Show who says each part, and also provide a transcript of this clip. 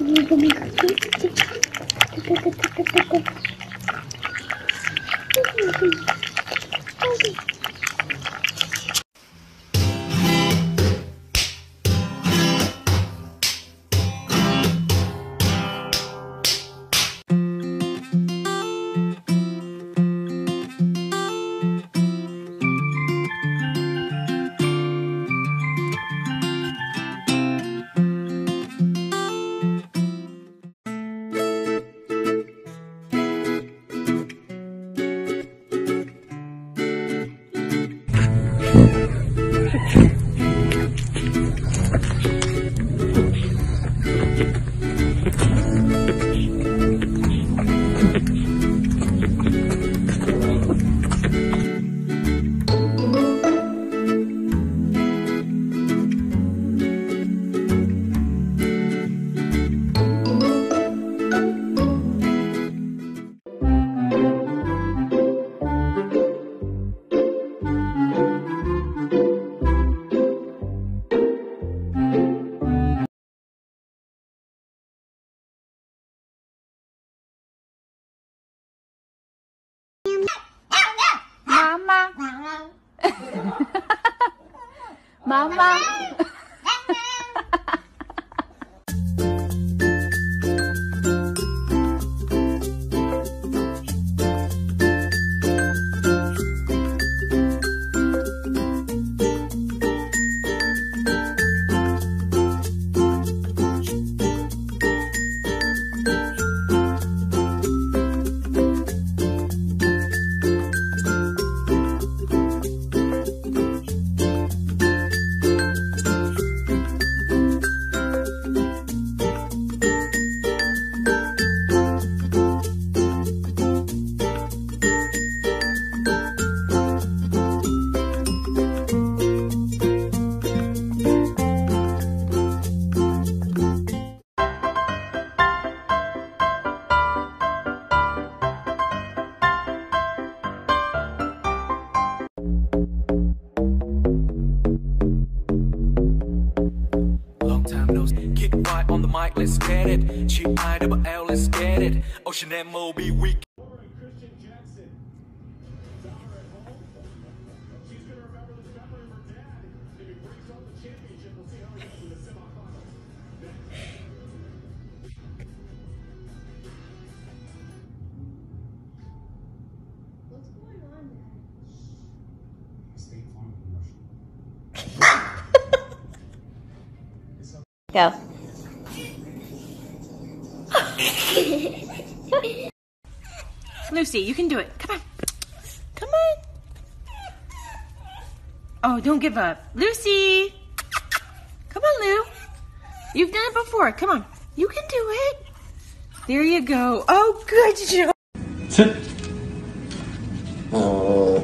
Speaker 1: Vamos brincar.
Speaker 2: 妈妈，妈妈，妈妈。Time no right on the mic, let's get it. G I double L, let's get it. Ocean and Moby, we
Speaker 1: Go.
Speaker 3: Lucy, you can do it. Come on. Come on. Oh, don't give up. Lucy. Come on, Lou. You've done it before. Come on. You can do it. There you go. Oh, good job. Sit.
Speaker 4: Oh.